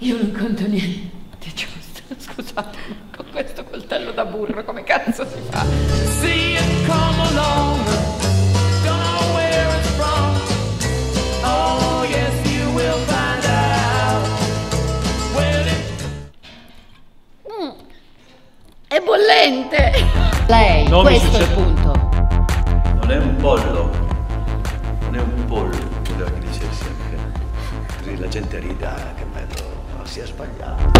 Io non conto niente, giusto? Scusate, con questo coltello da burro come cazzo si fa? See it come along. Don't know where it's from. Oh, yes, you will find out. Well, it È bollente! Lei, No, mi questo è il succede- punto. Non è un pollo, non è un pollo, voleva che dicessi anche. Così la gente rida, che bello, si è sbagliato.